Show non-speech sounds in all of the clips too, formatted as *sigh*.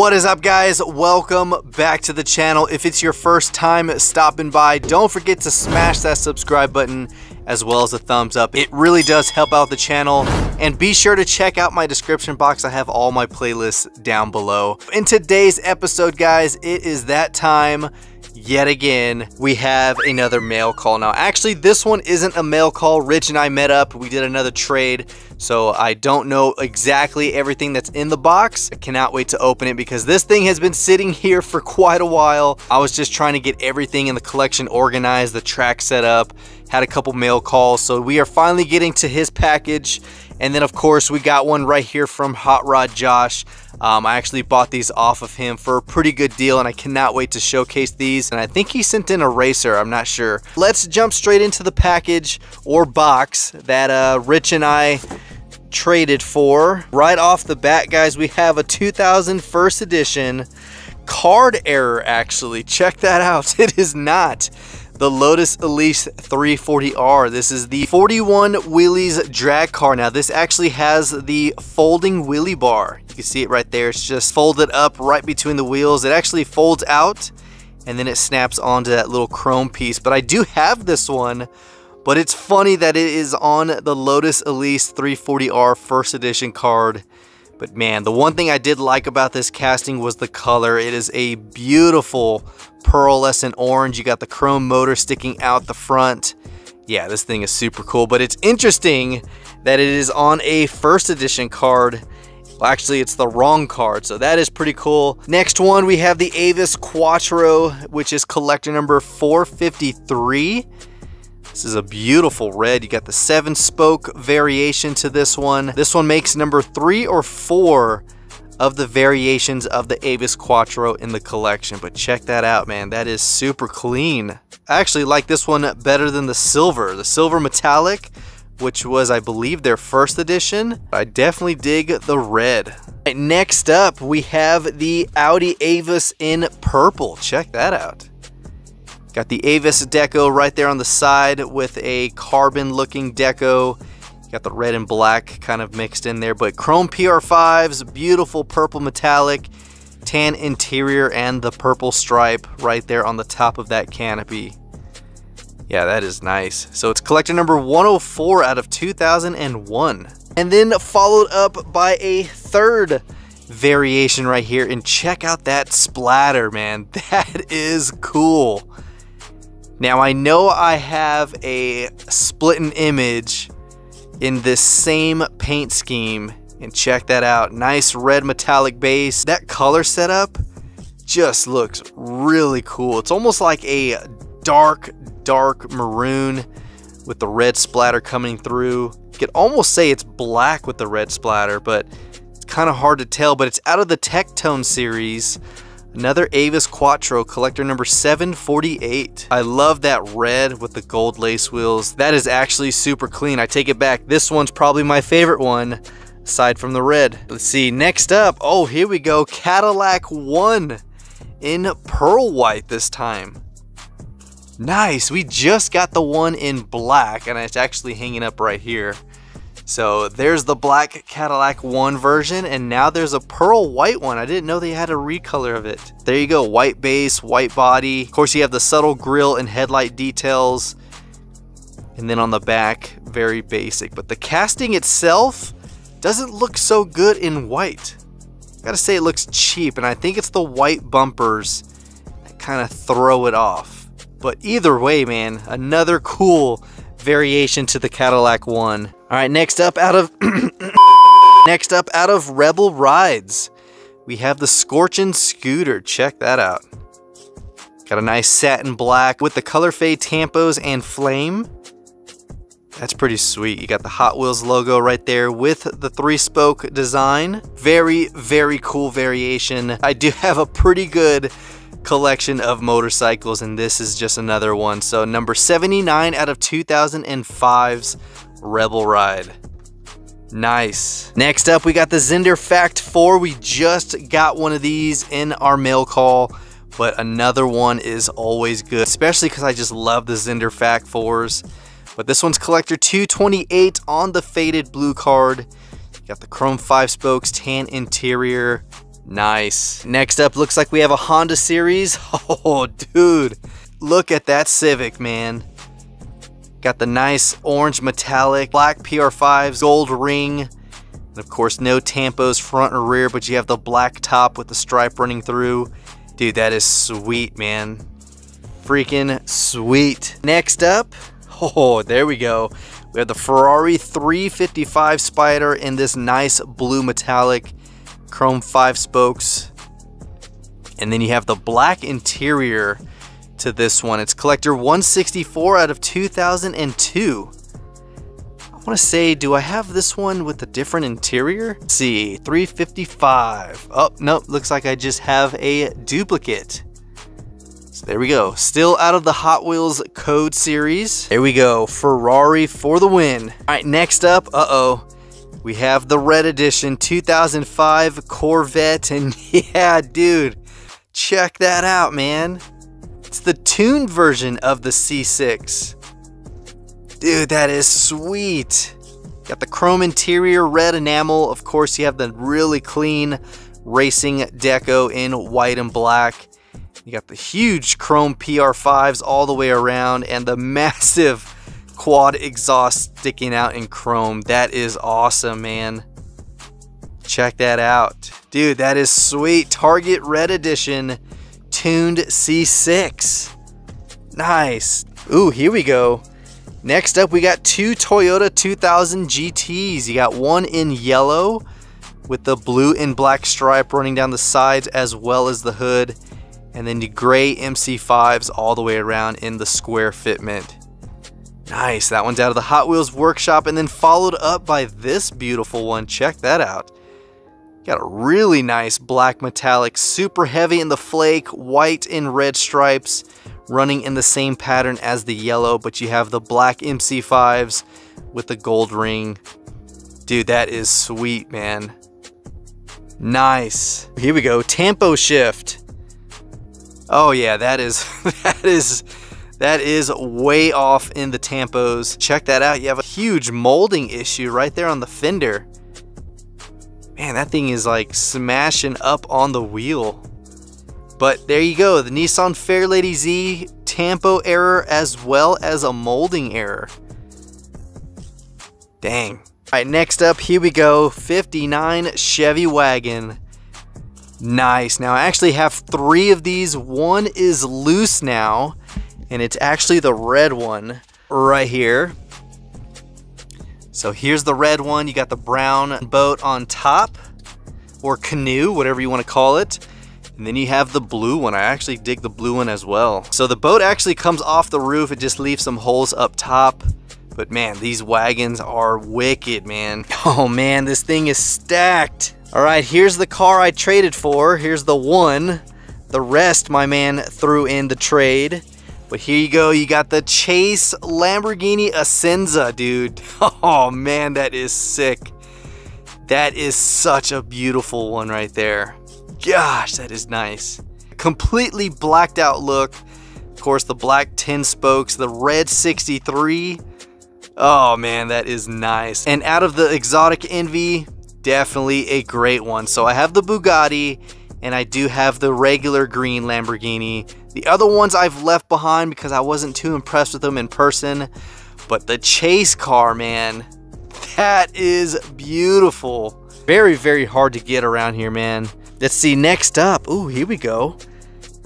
What is up guys? Welcome back to the channel. If it's your first time stopping by, don't forget to smash that subscribe button as well as a thumbs up. It really does help out the channel. And be sure to check out my description box. I have all my playlists down below. In today's episode, guys, it is that time yet again, we have another mail call. Now, actually, this one isn't a mail call. Rich and I met up. We did another trade. So I don't know exactly everything that's in the box. I cannot wait to open it because this thing has been sitting here for quite a while. I was just trying to get everything in the collection organized, the track set up, had a couple mail calls. So we are finally getting to his package. And then of course we got one right here from Hot Rod Josh. Um, I actually bought these off of him for a pretty good deal and I cannot wait to showcase these. And I think he sent in a racer, I'm not sure. Let's jump straight into the package or box that uh, Rich and I traded for. Right off the bat, guys, we have a 2000 first edition card error actually. Check that *laughs* out. It is not the Lotus Elise 340R. This is the 41 wheelies drag car. Now this actually has the folding wheelie bar. You can see it right there. It's just folded up right between the wheels. It actually folds out and then it snaps onto that little chrome piece. But I do have this one, but it's funny that it is on the Lotus Elise 340R first edition card. But man, the one thing I did like about this casting was the color. It is a beautiful pearlescent orange. You got the chrome motor sticking out the front. Yeah, this thing is super cool, but it's interesting that it is on a first edition card. Well, actually, it's the wrong card, so that is pretty cool. Next one, we have the Avus Quattro, which is collector number 453. This is a beautiful red. You got the seven spoke variation to this one. This one makes number three or four of the variations of the Avus Quattro in the collection. But check that out, man. That is super clean. I actually like this one better than the silver. The silver metallic, which was, I believe, their first edition. I definitely dig the red. Right, next up, we have the Audi Avus in purple. Check that out. Got the Avus deco right there on the side with a carbon looking deco Got the red and black kind of mixed in there, but chrome PR5s, beautiful purple metallic, tan interior, and the purple stripe right there on the top of that canopy. Yeah, that is nice. So it's collector number 104 out of 2001. And then followed up by a third variation right here. And check out that splatter, man. *laughs* That is cool. Now I know I have a split an image in this same paint scheme. And check that out. Nice red metallic base. That color setup just looks really cool. It's almost like a dark, dark maroon with the red splatter coming through. You could almost say it's black with the red splatter, but it's kind of hard to tell. But it's out of the Tectone series. Another Avus Quattro, collector number 748. I love that red with the gold lace wheels. That is actually super clean. I take it back. This one's probably my favorite one, aside from the red. Let's see, next up, oh, here we go. Cadillac 1 in pearl white this time. Nice, we just got the one in black, and it's actually hanging up right here. So there's the black Cadillac 1 version, and now there's a pearl white one. I didn't know they had a recolor of it. There you go, white base, white body. Of course, you have the subtle grille and headlight details. And then on the back, very basic. But the casting itself doesn't look so good in white. Gotta say it looks cheap, and I think it's the white bumpers that kind of throw it off. But either way, man, another cool variation to the Cadillac one. All right, next up out of *coughs* next up out of Rebel Rides, we have the Scorchin' Scooter. Check that out. Got a nice satin black with the color fade tampos and flame. That's pretty sweet. You got the Hot Wheels logo right there with the three spoke design. Very, very cool variation. I do *laughs* have a pretty good collection of motorcycles and this is just another one. So number 79 out of 2005's Rebel Ride. Nice. Next up, we got the Zender Fact 4. We just got one of these in our mail call but another one is always good, especially because I just love the Zender Fact 4s. But this one's Collector 228 on the faded blue card. You got the chrome 5 spokes, tan interior. Nice. Next up, looks like we have a Honda series. *laughs* Oh, dude. Look at that Civic, man. Got the nice orange metallic, black PR5s, gold ring. And of course, no tampos front or rear, but you have the black top with the stripe running through. Dude, that is sweet, man. Freaking sweet. Next up, *laughs* oh, there we go. We have the Ferrari 355 Spider in this nice blue metallic chrome 5 spokes. And then you have the black interior to this one. It's collector 164 out of 2002. I want to say, do I have this one with a different interior? Let's see, 355. Oh, nope, looks like I just have a duplicate. So there we go. Still out of the Hot Wheels Code series. There we go. Ferrari for the win. All right, next up, uh-oh. We have the Red Edition 2005 Corvette. And *laughs* yeah, dude, check that out, man. It's the tuned version of the C6. Dude, that is sweet. Got the chrome interior, red enamel. Of course, you have the really clean racing deco in white and black. You got the huge chrome PR5s all the way around and the *laughs* massive quad exhaust sticking out in chrome. That is awesome, man. Check that out. Dude, that is sweet. Target Red Edition tuned C6. Nice. Ooh, here we go. Next up, we got two Toyota 2000 GTs. You got one in yellow with the blue and black stripe running down the sides as well as the hood. And then the gray MC5s all the way around in the square fitment. Nice, that one's out of the Hot Wheels workshop and then followed up by this beautiful one. Check that out. Got a really nice black metallic, super heavy in the flake, white and red stripes, running in the same pattern as the yellow, but you have the black MC5s with the gold ring. Dude, that is sweet, man. Nice. Here we go, tempo Shift. Oh yeah, that is, *laughs* that is, that is way off in the tampos. Check that out. You have a huge molding issue right there on the fender. Man, that thing is like smashing up on the wheel. But there you go, the Nissan Fairlady Z tampo error as well as a molding error. Dang. All right, next up, here we go, 59 Chevy Wagon. Nice. Now I actually have three of these. One is loose now, and it's actually the red one right here. So here's the red one. You got the brown boat on top, or canoe, whatever you want to call it. And then you have the blue one. I actually dig the blue one as well. So the boat actually comes off the roof. It just leaves some holes up top. But man, these wagons are wicked, man. *laughs* Oh man, this thing is stacked. All right, here's the car I traded for. Here's the one. The rest my man threw in the trade. But here you go, you got the Chase Lamborghini Essenza, dude. *laughs* Oh man, that is sick. That is such a beautiful one right there. Gosh, that is nice. Completely blacked out look. Of course, the black 10 spokes, the red 63. Oh man, that is nice. And out of the exotic envy, definitely a great one. So I have the Bugatti and I do have the regular green Lamborghini. The other ones I've left behind because I wasn't too impressed with them in person. But the chase car, man, *laughs* that is beautiful. Very, very hard to get around here, man. Let's see, next up. Ooh, here we go.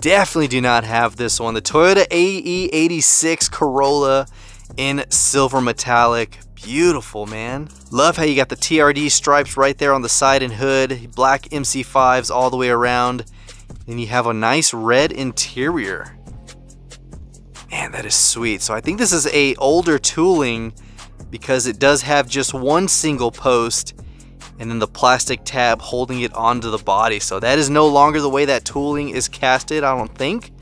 Definitely do not have this one. The Toyota AE86 Corolla in silver metallic. Beautiful, man. Love how you got the TRD stripes right there on the side and hood. Black MC5s all the way around. Then you have a nice red interior. Man, that is sweet. So I think this is a older tooling because it does have just one single post and then the plastic tab holding it onto the body. So that is no longer the way that tooling is casted, I don't think.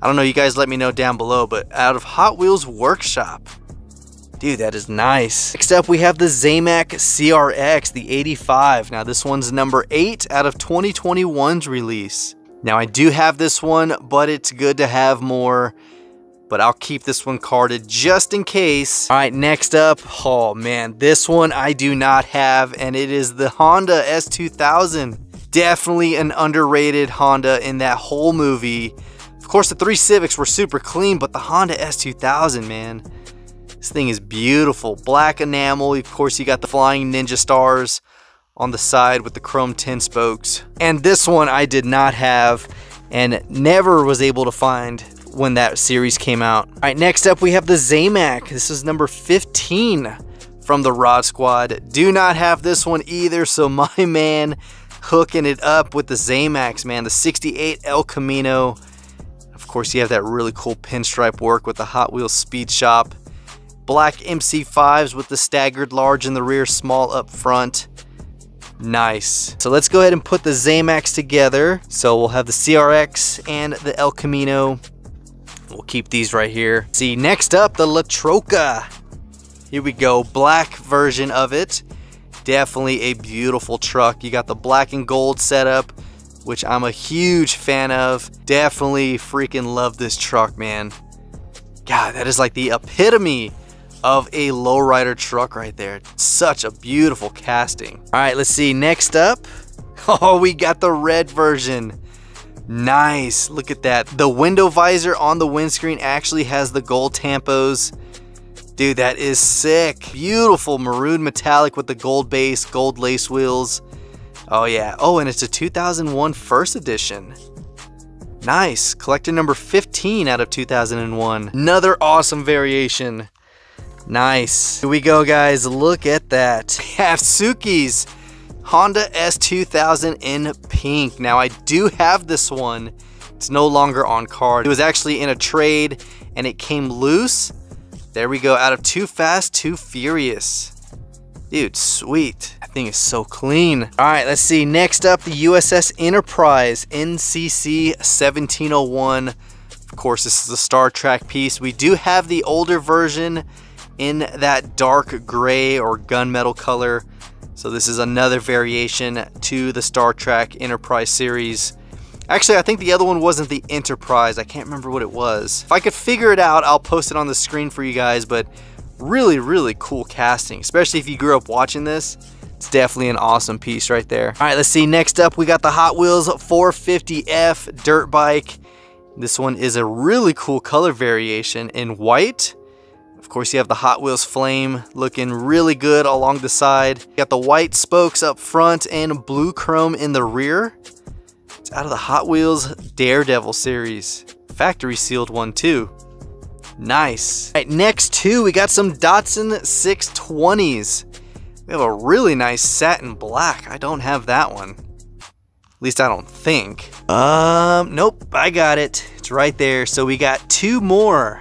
I don't know, you guys let me know down below, but out of Hot Wheels Workshop. Dude, that is nice. Next up, we have the Zamac CRX, the 85. Now, this one's number 8 out of 2021's release. Now I do have this one, but it's good to have more but I'll keep this one carded just in case. All right, next up, oh man, this one I do not have, and it is the Honda S2000. Definitely an underrated Honda in that whole movie. Of course, the three Civics were super clean, but the Honda S2000, man, this thing is beautiful. Black enamel, of course, you got the flying ninja stars on the side with the chrome 10 spokes. And this one I did not have and never was able to find when that series came out. All right, next up we have the Zamac. This is number 15 from the Rod Squad. Do not have this one either, so *laughs* my man hooking it up with the Zamacs, man. The 68 El Camino. Of course, you have that really cool pinstripe work with the Hot Wheels Speed Shop. Black MC5s with the staggered large in the rear, small up front. Nice. So let's go ahead and put the Zamacs together. So we'll have the CRX and the El Camino. We'll keep these right here. See, next up, the Latroca. Here we go, black version of it. Definitely a beautiful truck. You got the black and gold setup, which I'm a huge fan of. Definitely freaking love this truck, man. God, that is like the epitome of a lowrider truck right there. Such a beautiful casting. All right, let's see. Next up, *laughs* oh, we got the red version. Nice, look at that. The window visor on the windscreen actually has the gold tampos. Dude, that is sick. Beautiful maroon metallic with the gold base, gold lace wheels. Oh yeah, oh and it's a 2001 first edition. Nice, collector number 15 out of 2001. Another awesome variation. Nice. Here we go guys, look at that. *laughs* Hatsuki's Honda S2000 in pink. Now I do have this one. It's no longer on card. It was actually in a trade and it came loose. There we go, out of Too Fast, Too Furious. Dude, sweet. That thing is so clean. All right, let's see. Next up, the USS Enterprise NCC 1701. Of course, this is a Star Trek piece. We do have the older version in that dark gray or gunmetal color. So this is another variation to the Star Trek Enterprise series. Actually, I think the other one wasn't the Enterprise. I can't remember what it was. If I could figure it out, I'll post it on the screen for you guys, but really, really cool casting, especially if you grew up watching this. It's definitely an awesome piece right there. All right, let's see. Next up, we got the Hot Wheels 450F dirt bike. This one is a really cool color variation in white course, you have the Hot Wheels Flame looking really good along the side. You got the white spokes up front and blue chrome in the rear. It's out of the Hot Wheels Daredevil series. Factory sealed one too. Nice. All right, next two, we got some Datsun 620s. We have a really nice satin black. I don't have that one. At least I don't think. Um, nope, I got it. It's right there. So we got two more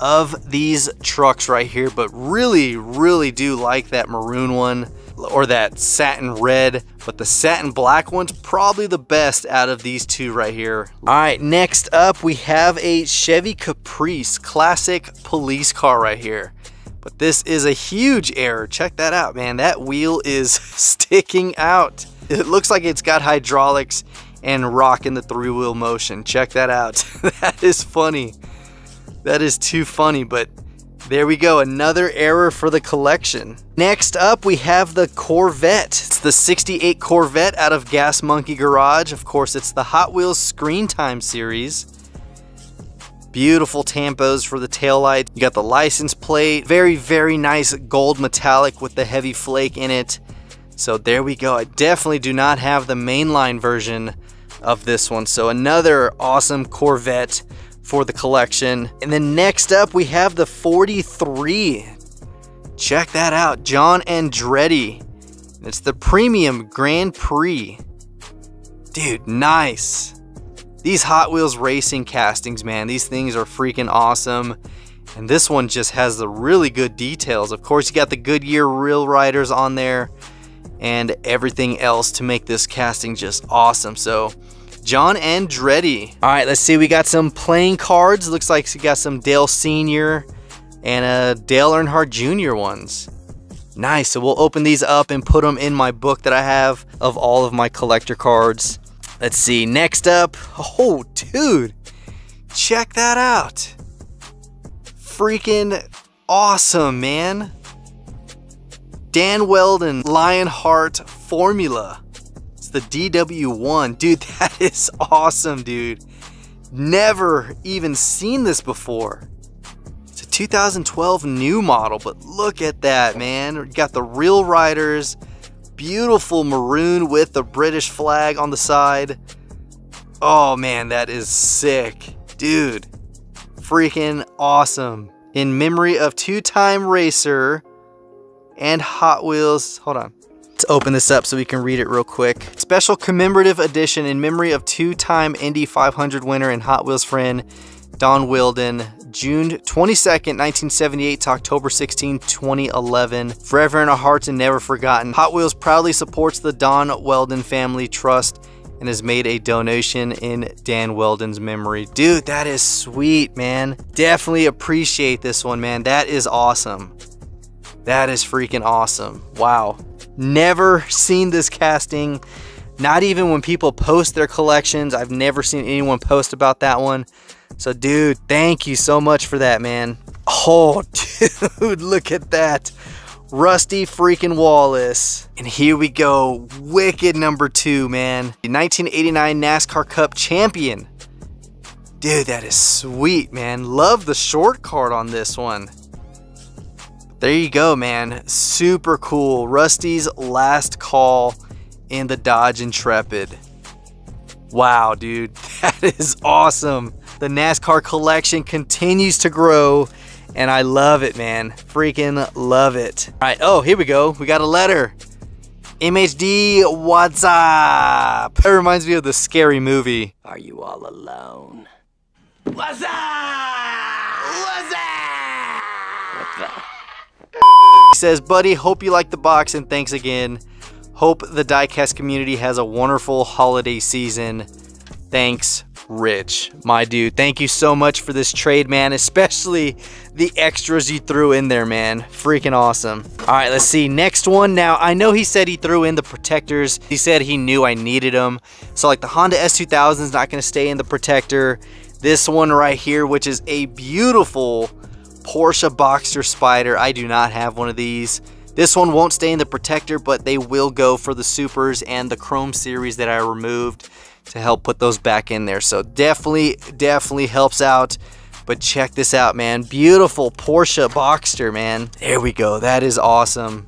of these trucks right here, but really, really do like that maroon one or that satin red, but the satin black one's probably the best out of these two right here. All right, next up we have a Chevy Caprice classic police car right here. But this is a huge error. Check that out, man. That wheel is *laughs* sticking out. It looks like it's got hydraulics and rocking the three wheel motion. Check that out. *laughs* that is funny. That is too funny, but there we go, another error for the collection. Next up, we have the Corvette. It's the 68 Corvette out of Gas Monkey Garage. Of course, it's the Hot Wheels Screen Time series. Beautiful tampos for the taillight. You got the license plate. Very, very nice gold metallic with the heavy flake in it. So there we go. I definitely do not have the mainline version of this one. So another awesome Corvette for the collection. And then next up, we have the 43. Check that out, John Andretti. It's the Premium Grand Prix. Dude, nice. These Hot Wheels racing castings, man, these things are freaking awesome. And this one just has the really good details. Of course, you got the Goodyear Real Riders on there and everything else to make this casting just awesome. So John Andretti. All right, let's see. We got some playing cards. Looks like we got some Dale Sr. and uh, Dale Earnhardt Jr. ones. Nice. So we'll open these up and put them in my book that I have of all of my collector cards. Let's see, next up, oh dude, check that out. Freaking awesome, man. Dan Wheldon Lionheart Formula. The DW1. *laughs* Dude, that is awesome, dude. Never even seen this before. It's a 2012 new model, but look at that, man. You got the real riders, beautiful maroon with the British flag on the side. Oh man, that is sick. Dude, freaking awesome. In memory of two-time racer and Hot Wheels, hold on. Let's open this up so we can read it real quick. Special commemorative edition in memory of two-time Indy 500 winner and Hot Wheels friend Don Wheldon, June 22nd, 1978 to October 16, 2011. Forever in our hearts and never forgotten. Hot Wheels proudly supports the Don Wheldon Family Trust and has made a donation in Dan Wheldon's memory. Dude, that is sweet, man. Definitely appreciate this one, man. That is awesome. That is freaking awesome. Wow. Never seen this casting. Not even when people post their collections. I've never seen anyone post about that one. So, dude, thank you so much for that, man. Oh, *laughs* dude, look at that. Rusty freaking Wallace. And here we go. Wicked number two, man. The 1989 NASCAR Cup champion. Dude, that is sweet, man. Love the short card on this one. There you go, man. Super cool. Rusty's last call in the Dodge Intrepid. Wow, dude. *laughs* That is awesome. The NASCAR collection continues to grow and I love it, man. Freaking love it. All right, oh, here we go. We got a letter. MHD, what's up? That reminds me of the scary movie. Are you all alone? What's up? What's up? What's up? Says, buddy, hope you like the box and thanks again. Hope the diecast community has a wonderful holiday season. Thanks, Rich. My dude, thank you so much for this trade, man, especially the extras you threw in there, man. Freaking awesome. All right, let's see. Next one. Now, I know he said he threw in the protectors. He said he knew I needed them. So, like, the Honda S2000 is not going to stay in the protector. This one right here, which is a beautiful Porsche Boxster Spyder. I do not have one of these. This one won't stay in the protector, but they will go for the Supers and the Chrome series that I removed to help put those back in there. So definitely, definitely helps out. But check this out, man. Beautiful Porsche Boxster, man. There we go. That is awesome.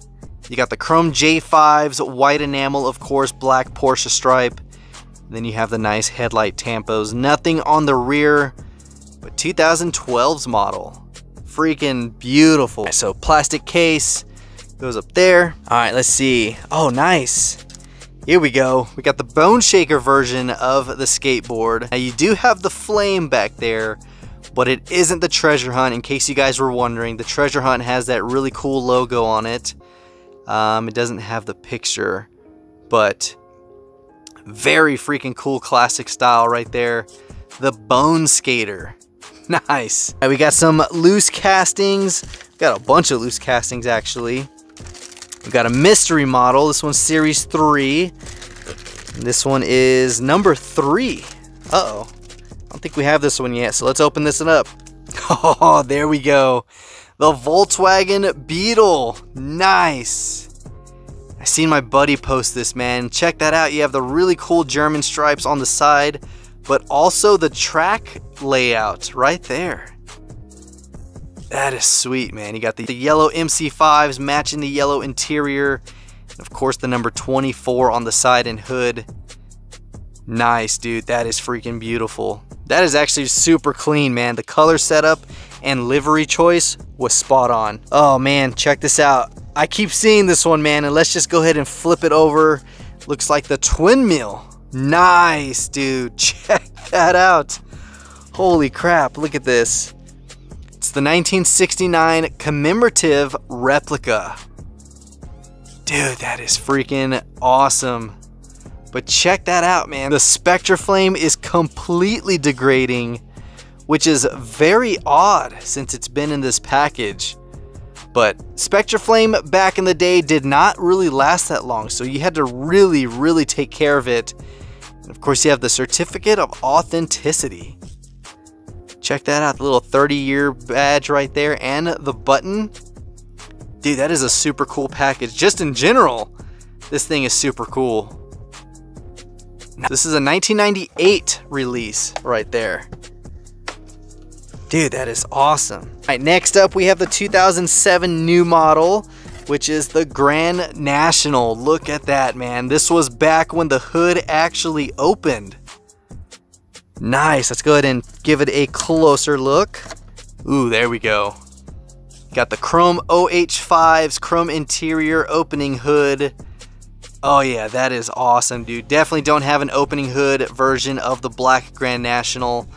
You got the Chrome J5s, white enamel, of course, black Porsche stripe. Then you have the nice headlight tampos. Nothing on the rear, but 2012's model freaking beautiful. So plastic case goes up there. All right, let's see. Oh, nice. Here we go. We got the Bone Shaker version of the skateboard. Now you do have the flame back there, but it isn't the Treasure Hunt. In case you guys were wondering, the Treasure Hunt has that really cool logo on it. Um, it doesn't have the picture, but very freaking cool classic style right there. The Bone Skater. Nice. Right, we got some loose castings. We got a bunch of loose castings actually. We got a mystery model. This one's series three. This one is number three. Uh-oh. I don't think we have this one yet, so let's open this one up. *laughs* Oh, there we go. The Volkswagen Beetle. Nice. I seen my buddy post this, man. Check that out. You have the really cool German stripes on the side but also the track layout right there. That is sweet, man. You got the, the yellow MC5s matching the yellow interior. And of course, the number 24 on the side and hood. Nice, dude. That is freaking beautiful. That is actually super clean, man. The color setup and livery choice was spot on. Oh, man, check this out. I keep seeing this one, man, and let's just go ahead and flip it over. Looks like the twin mill Nice, dude. *laughs* Check that out. Holy crap, look at this. It's the 1969 commemorative replica. Dude, that is freaking awesome. But check that out, man. The Spectra Flame is completely degrading, which is very odd since it's been in this package. But Spectra Flame back in the day did not really last that long, so you had to really, really take care of it Of course, you have the certificate of authenticity. Check that out, the little 30 year badge right there and the button. Dude, that is a super cool package. Just in general, this thing is super cool. This is a 1998 release right there. Dude, that is awesome. All right, next up we have the 2007 new model, which is the Grand National. Look at that, man. This was back when the hood actually opened. Nice, let's go ahead and give it a closer look. Ooh, there we go. Got the chrome OH5s, chrome interior opening hood. Oh yeah, that is awesome, dude. Definitely don't have an opening hood version of the Black Grand National,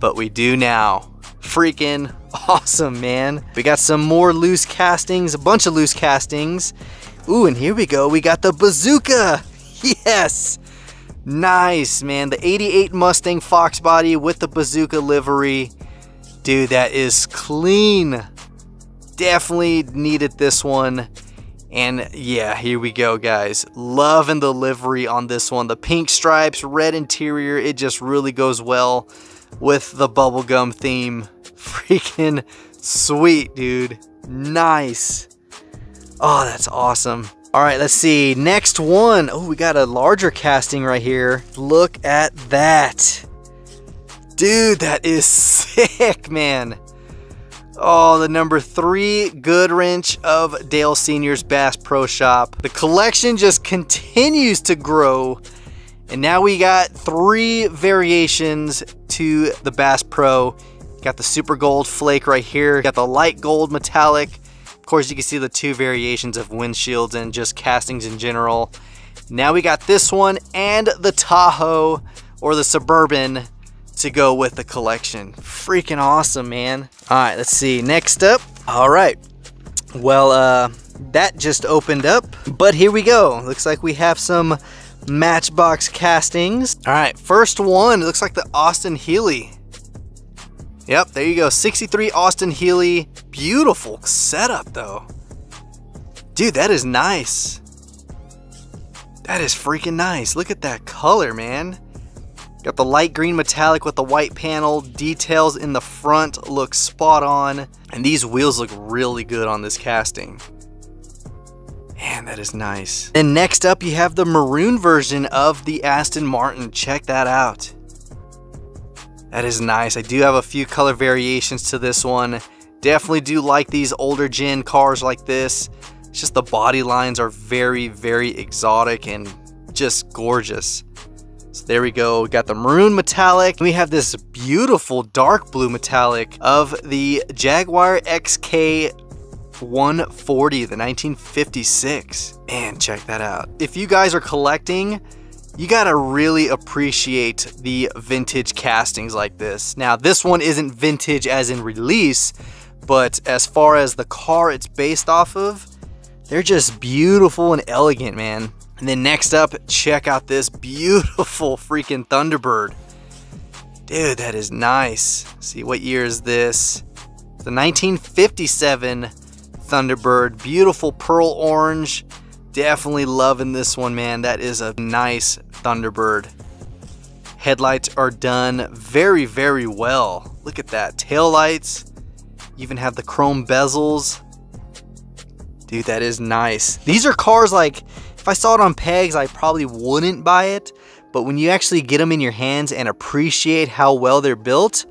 but we do now. Freaking awesome, man. We got some more loose castings, a bunch of loose castings. Ooh, and here we go. We got the bazooka. *laughs* Yes. Nice, man. The 88 Mustang Fox body with the bazooka livery. Dude, that is clean. Definitely needed this one. And yeah, here we go, guys. Loving the livery on this one. The pink stripes, red interior, it just really goes well with the bubblegum theme. *laughs* Freaking sweet, dude. Nice. Oh, that's awesome. All right, let's see. Next one. Oh, we got a larger casting right here. Look at that. Dude, that is *laughs* sick, man. Oh, the number three Goodwrench of Dale Sr.'s Bass Pro Shop. The collection just continues to grow. And now we got three variations to the Bass Pro. Got the super gold flake right here. Got the light gold metallic. Of course, you can see the two variations of windshields and just castings in general. Now we got this one and the Tahoe or the Suburban to go with the collection. Freaking awesome, man. All right, let's see. Next up. All right. Well, uh, that just opened up, but here we go. Looks like we have some Matchbox castings. All right, first one, it looks like the Austin Healey. Yep, there you go, 63 Austin Healey. Beautiful setup though. Dude, that is nice. That is freaking nice. Look at that color, man. Got the light green metallic with the white panel. Details in the front look spot on. And these wheels look really good on this casting. Man, that is nice. And next up, you have the maroon version of the Aston Martin. Check that out. That is nice. I do have a few color variations to this one. Definitely do like these older gen cars like this. It's just the body lines are very, very exotic and just gorgeous. So there we go. We got the maroon metallic. We have this beautiful dark blue metallic of the Jaguar XK 140, the 1956. And check that out. If you guys are collecting, you gotta really appreciate the vintage castings like this. Now, this one isn't vintage as in release, but as far as the car it's based off of, they're just beautiful and elegant, man. And then next up, check out this beautiful freaking Thunderbird. Dude, that is nice. See, what year is this? The 1957 Thunderbird. Beautiful pearl orange. Definitely loving this one, man. That is a nice Thunderbird. Headlights are done very, very well. Look at that. Tail lights. even have the chrome bezels. Dude, that is nice. These are cars like, if I saw it on pegs, I probably wouldn't buy it. But when you actually get them in your hands and appreciate how well they're built,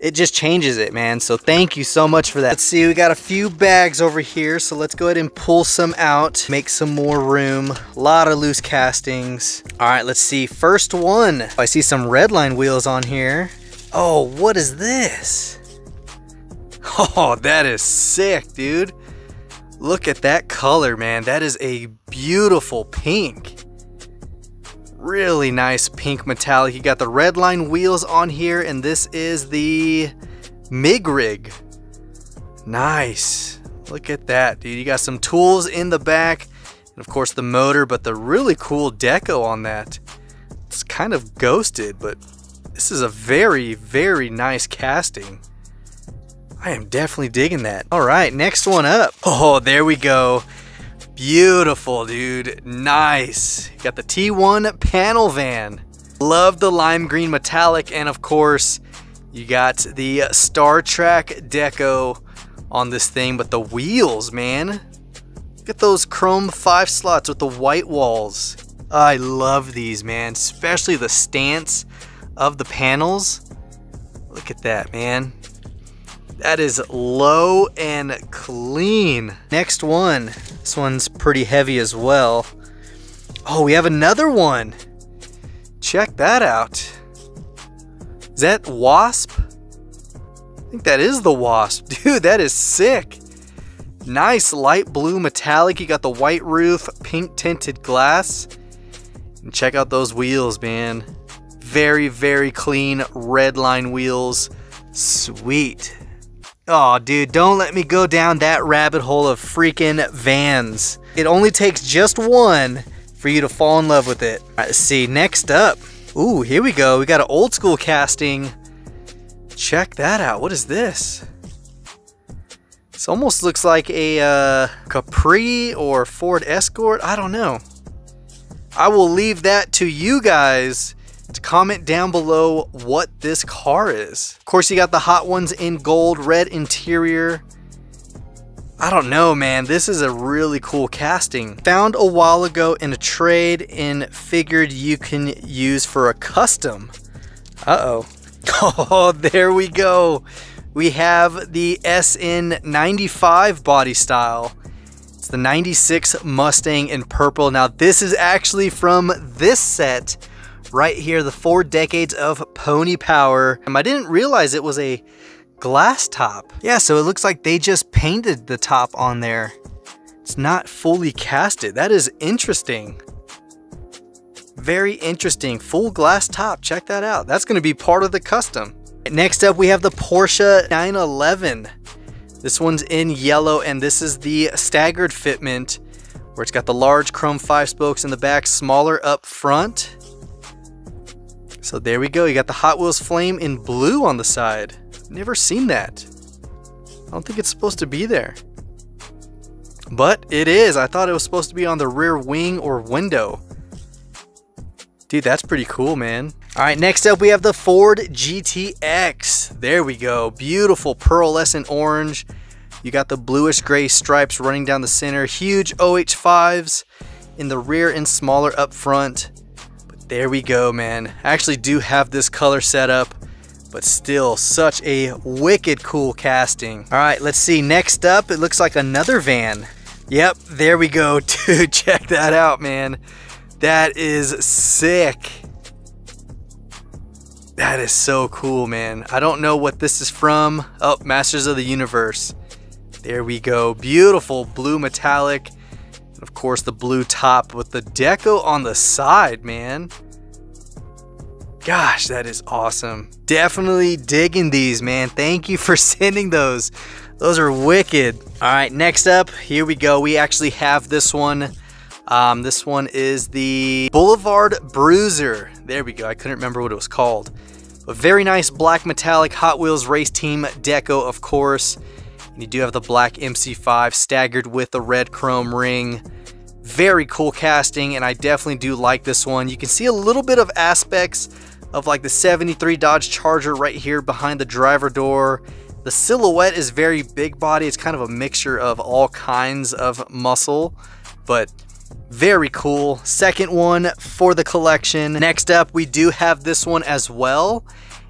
it just changes it, man. So thank you so much for that. Let's see, we got a few bags over here. So let's go ahead and pull some out, make some more room. A lot of loose castings. All right, let's see. First one. Oh, I see some redline wheels on here. Oh, what is this? *laughs* Oh, that is sick, dude. Look at that color, man. That is a beautiful pink really nice pink metallic. You got the red line wheels on here, and this is the MIG rig. Nice. Look at that, dude. You got some tools in the back, and of course the motor, but the really cool deco on that. It's kind of ghosted, but this is a very, very nice casting. I am definitely digging that. All right, next one up. Oh, there we go. Beautiful, dude. Nice. Got the T1 panel van. Love the lime green metallic, and of course, you got the Star Trek deco on this thing, but the wheels, man. Look at those chrome 5 slots with the white walls. I love these, man, especially the stance of the panels. Look at that, man. That is low and clean. Next one. This one's pretty heavy as well. Oh, we have another one. Check that out. Is that Wasp? I think that is the Wasp. *laughs* Dude, that is sick. Nice light blue metallic. You got the white roof, pink tinted glass. And check out those wheels, man. Very, very clean red line wheels. Sweet. Oh, dude, don't let me go down that rabbit hole of freaking vans. It only takes just one for you to fall in love with it. Let's see. Next up. Ooh, here we go. We got an old school casting. Check that out. What is this? This almost looks like a uh, Capri or Ford Escort. I don't know. I will leave that to you guys comment down below what this car is. Of course, you got the hot ones in gold, red interior. I don't know, man. This is a really cool casting. Found a while ago in a trade and figured you can use for a custom. Uh-oh. *laughs* Oh, there we go. We have the SN95 body style. It's the 96 Mustang in purple. Now, this is actually from this set right here, the four decades of pony power. I didn't realize it was a glass top. Yeah, so it looks like they just painted the top on there. It's not fully casted. That is interesting. Very interesting. Full glass top. Check that out. That's going to be part of the custom. Next up, we have the Porsche 911. This one's in yellow, and this is the staggered fitment, where it's got the large chrome five spokes in the back, smaller up front. So there we go. You got the Hot Wheels flame in blue on the side. Never seen that. I don't think it's supposed to be there. But it is. I thought it was supposed to be on the rear wing or window. Dude, that's pretty cool, man. All right, next up we have the Ford GTX. There we go. Beautiful pearlescent orange. You got the bluish gray stripes running down the center. Huge OH5s in the rear and smaller up front. There we go, man. I actually do have this color set up but still such a wicked cool casting. All right, let's see. Next up, it looks like another van. Yep, there we go. *laughs* Dude, check that out, man. That is sick. That is so cool, man. I don't know what this is from. Oh, Masters of the Universe. There we go. Beautiful blue metallic. And of course, the blue top with the deco on the side, man. Gosh, that is awesome. Definitely digging these, man. Thank you for *laughs* sending those. Those are wicked. All right, next up, here we go. We actually have this one. Um, this one is the Boulevard Bruiser. There we go. I couldn't remember what it was called. A very nice black metallic Hot Wheels race team deco, of course. You do have the black MC5 staggered with the red chrome ring. Very cool casting, and I definitely do like this one. You can see a little bit of aspects of like the 73 Dodge Charger right here behind the driver door. The silhouette is very big body. It's kind of a mixture of all kinds of muscle, but very cool. Second one for the collection. Next up, we do have this one as well.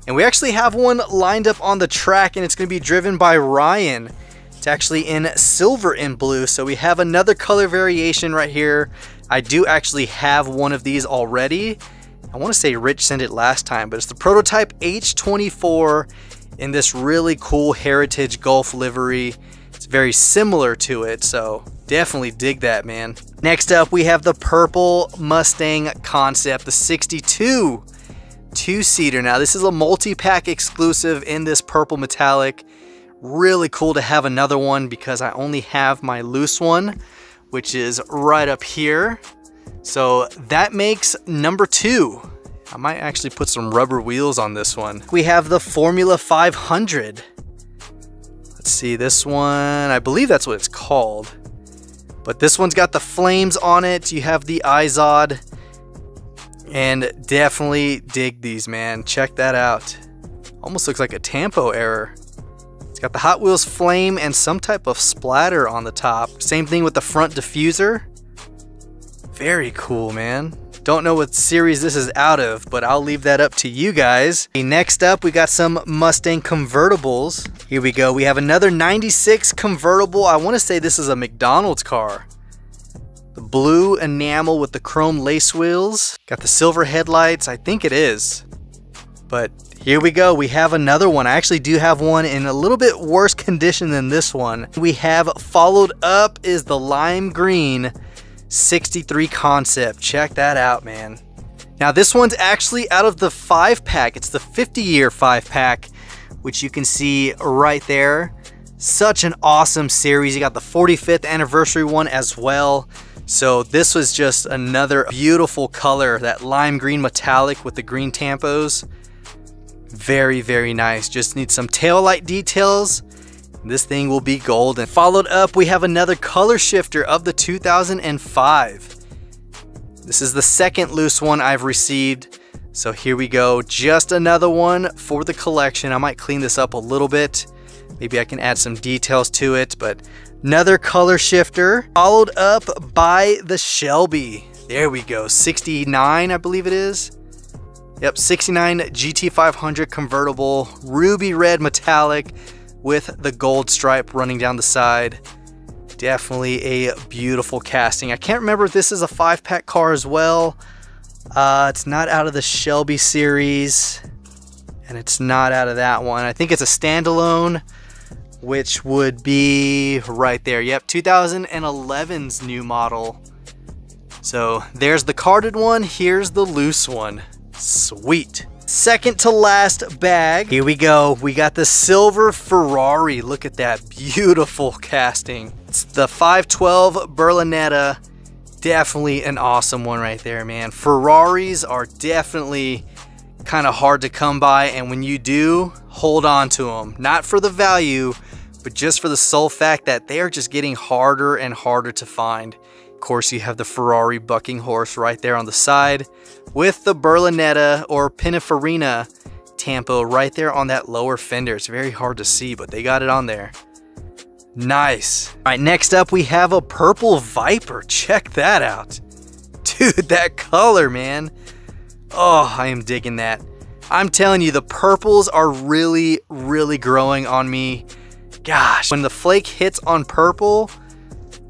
And we actually have one lined up on the track and it's going to be driven by Ryan. It's actually in silver and blue. So we have another color variation right here. I do actually have one of these already. I want to say Rich sent it last time, but it's the prototype H24 in this really cool Heritage Gulf livery. It's very similar to it, so definitely dig that, man. Next up, we have the purple Mustang concept, the 62 two-seater. Now, this is a multi-pack exclusive in this purple metallic. Really cool to have another one because I only have my loose one, which is right up here. So that makes number two. I might actually put some rubber wheels on this one. We have the Formula 500. Let's see, this one, I believe that's what it's called. But this one's got the flames on it. You have the Izod. And definitely dig these, man. Check that out. Almost looks like a tampo error. It's got the Hot Wheels flame and some type of splatter on the top. Same thing with the front diffuser. Very cool, man. Don't know what series this is out of, but I'll leave that up to you guys. Next up, we got some Mustang convertibles. Here we go. We have another 96 convertible. I want to say this is a McDonald's car. The blue enamel with the chrome lace wheels. Got the silver headlights. I think it is. But here we go. We have another one. I actually do have one in a little bit worse condition than this one. We have followed up is the lime green 63 concept. Check that out, man. Now this one's actually out of the five pack. It's the 50 year five pack, which you can see right there. Such an awesome series. You got the 45th anniversary one as well. So this was just another beautiful color, that lime green metallic with the green tampos. Very, very nice. Just need some tail light details this thing will be golden. Followed up, we have another color shifter of the 2005. This is the second loose one I've received. So here we go, just another one for the collection. I might clean this up a little bit. Maybe I can add some details to it, but another color shifter. Followed up by the Shelby. There we go, 69 I believe it is. Yep, 69 GT500 convertible, ruby red metallic with the gold stripe running down the side. Definitely a beautiful casting. I can't remember if this is a five pack car as well. Uh, it's not out of the Shelby series and it's not out of that one. I think it's a standalone, which would be right there. Yep, 2011's new model. So there's the carded one, here's the loose one. Sweet. Second to last bag. Here we go. We got the silver Ferrari. Look at that beautiful casting. It's the 512 Berlinetta. Definitely an awesome one right there, man. Ferraris are definitely kind of hard to come by. And when you do, hold on to them. Not for the value, but just for the sole fact that they are just getting harder and harder to find. Of course, you have the Ferrari bucking horse right there on the side with the Berlinetta or Pininfarina tampo right there on that lower fender. It's very hard to see, but they got it on there. Nice. All right, next up we have a purple Viper. Check that out. *laughs* Dude, that color, man. Oh, I am digging that. I'm telling you, the purples are really, really growing on me. Gosh, when the flake hits on purple,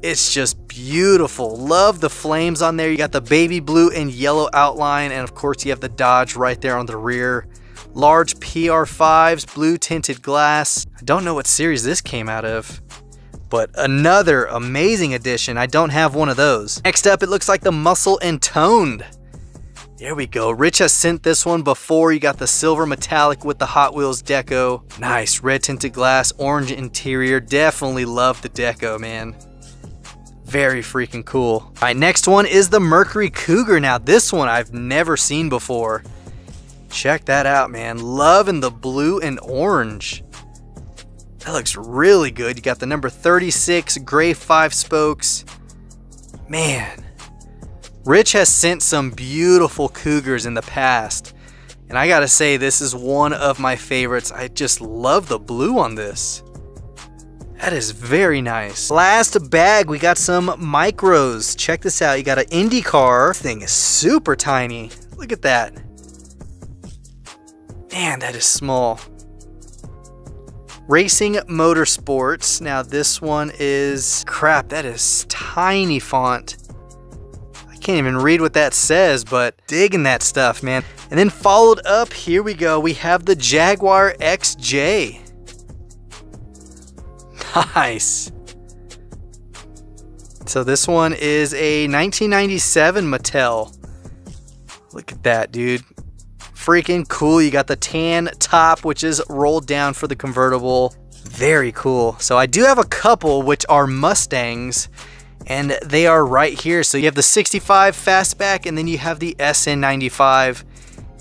it's just beautiful. Love the flames on there. You got the baby blue and yellow outline. And of course you have the Dodge right there on the rear. Large PR5s, blue tinted glass. I don't know what series this came out of but another amazing addition. I don't have one of those. Next up, it looks like the Muscle and Toned. There we go. Rich has sent this one before. You got the silver metallic with the Hot Wheels deco. Nice red tinted glass, orange interior. Definitely love the deco, man. Very freaking cool. All right, next one is the Mercury Cougar. Now, this one I've never seen before. Check that out, man. Loving the blue and orange. That looks really good. You got the number 36 gray five spokes. Man, Rich has sent some beautiful Cougars in the past. And I gotta say, this is one of my favorites. I just love the blue on this. That is very nice. Last bag, we got some micros. Check this out. You got an IndyCar. This thing is super tiny. Look at that. Man, that is small. Racing Motorsports. Now this one is, crap, that is tiny font. Can't even read what that says, but digging that stuff, man. And then followed up, here we go. We have the Jaguar XJ. Nice. So this one is a 1997 Mattel. Look at that, dude. Freaking cool. You got the tan top, which is rolled down for the convertible. Very cool. So I do have a couple, which are Mustangs, and they are right here. So you have the 65 Fastback, and then you have the SN95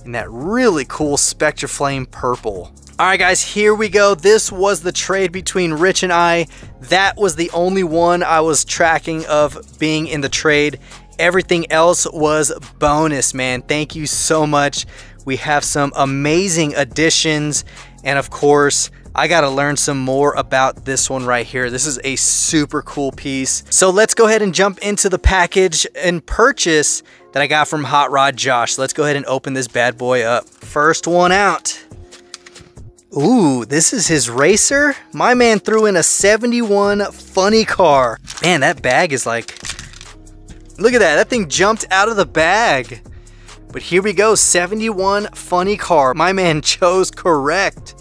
in that really cool Spectraflame purple. Alright guys, here we go. This was the trade between Rich and I. That was the only one I was tracking of being in the trade. Everything else was bonus, man. Thank you so much. We have some amazing additions. And of course, I got to learn some more about this one right here. This is a super cool piece. So let's go ahead and jump into the package and purchase that I got from Hot Rod Josh. Let's go ahead and open this bad boy up. First one out. Ooh, this is his racer? My man threw in a 71 funny car. Man, that bag is like, look at that. That thing jumped out of the bag. But here we go, 71 funny car. My man *laughs* chose correct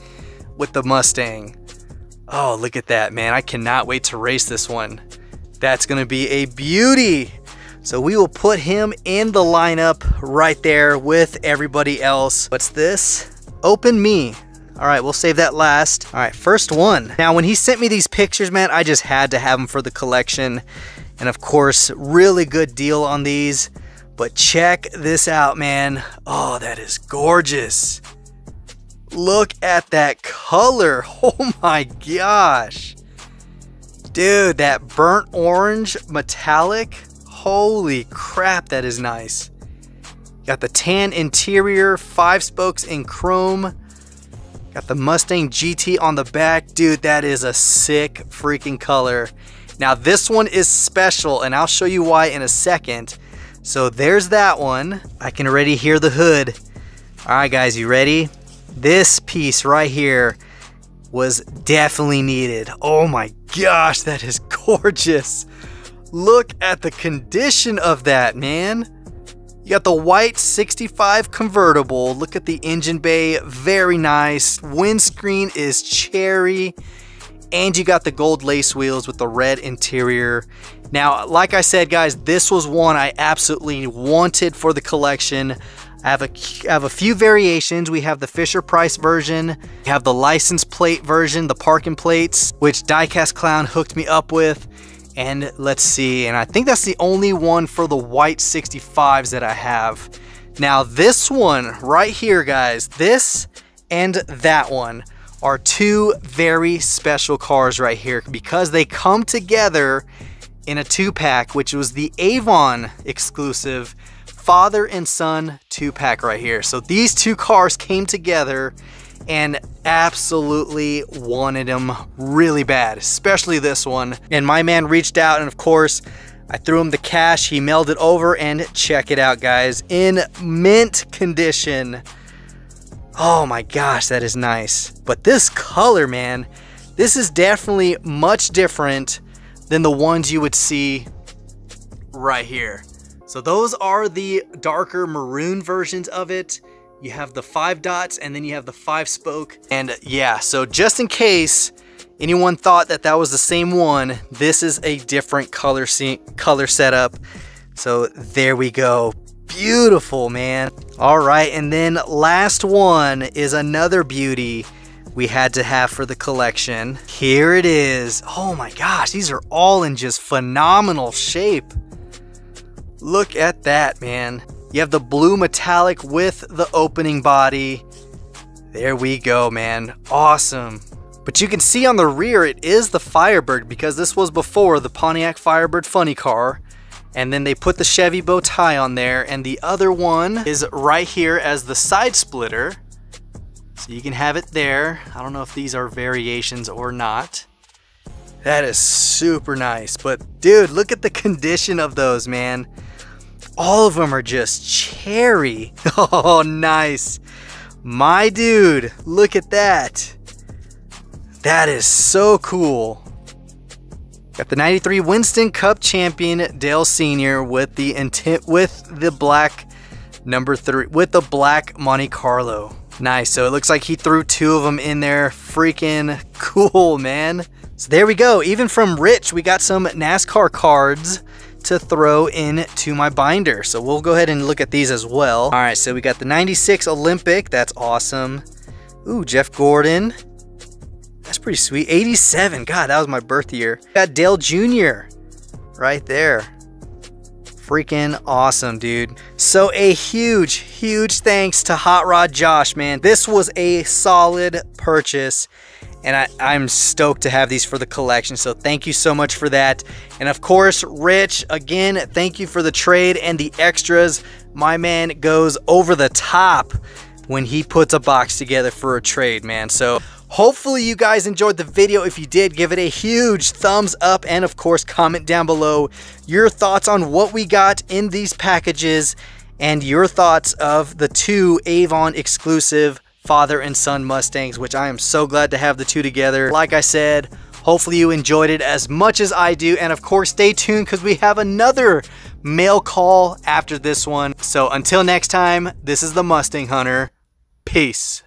with the Mustang. Oh, look at that, man. I cannot wait to race this one. That's gonna be a beauty. So we will put him in the lineup right there with everybody else. What's this? Open me. All right, we'll save that last. All right, first one. Now, when he sent me these pictures, man, I just had to have them for the collection. And of course, really good deal on these. But check this out, man. Oh, that is gorgeous. Look at that color. *laughs* Oh my gosh. Dude, that burnt orange metallic. Holy crap, that is nice. Got the tan interior, five spokes in chrome. Got the Mustang GT on the back. Dude, that is a sick freaking color. Now this one is special and I'll show you why in a second. So there's that one. I can already hear the hood. All right, guys, you ready? This piece right here was definitely needed. Oh my gosh, that is *laughs* gorgeous. Look at the condition of that, man. You got the white 65 convertible. Look at the engine bay, very nice. Windscreen is cherry. And you got the gold lace wheels with the red interior. Now, like I said, guys, this was one I absolutely wanted for the collection. I have, have a few variations. We have the Fisher Price version. We have the license plate version, the parking plates, which Diecast Clown hooked me up with. And let's see, and I think that's the only one for the white 65s that I have. Now this one right here, guys, this and that one are two very special cars right here because they come together in a two pack, which was the Avon exclusive father and son two pack right here. So these two cars came together and absolutely wanted them really bad, especially this one. And my man reached out and of course, I threw him the cash, he mailed it over and check it out guys, in mint condition. Oh my gosh, that is nice. But this color, man, this is definitely much different than the ones you would see right here. So those are the darker maroon versions of it. You have the five dots and then you have the five spoke. And yeah, so just in case anyone thought that that was the same one, this is a different color, color setup. So there we go. Beautiful, man. All right, and then last one is another beauty we had to have for the collection. Here it is. Oh my gosh, these are all in just phenomenal shape. Look at that, man. You have the blue metallic with the opening body. There we go, man. Awesome. But you can see on the rear, it is the Firebird because this was before the Pontiac Firebird funny car. And then they put the Chevy bow tie on there. And the other one is right here as the side splitter. So you can have it there. I don't know if these are variations or not. That is super nice. But dude, look at the condition of those, man. All of them are just cherry. *laughs* Oh, nice. My dude, look at that. That is so cool. Got the 93 Winston Cup champion Dale Sr. with the intent with the black number 3 with the black Monte Carlo. Nice. So it looks like he threw two of them in there. Freaking cool, man. So there we go. Even from Rich, we got some NASCAR cards to throw into my binder. So we'll go ahead and look at these as well. All right, so we got the 96 Olympic. That's awesome. Ooh, Jeff Gordon. That's pretty sweet. 87. God, that was my birth year. Got Dale Jr. right there. Freaking awesome, dude. So a huge, huge thanks to Hot Rod Josh, man. This was a solid purchase and I, I'm stoked to have these for the collection. So thank you so much for that. And of course, Rich, again, thank you for the trade and the extras. My man goes over the top when he puts a box together for a trade, man. So hopefully you guys enjoyed the video. If you did, give it a huge thumbs up and of course, comment down below your thoughts on what we got in these packages and your thoughts of the two Avon exclusive father and son Mustangs, which I am so glad to have the two together. Like I said, hopefully you enjoyed it as much as I do. And of course, stay tuned because we have another mail call after this one. So until next time, this is the Mustang Hunter. Peace.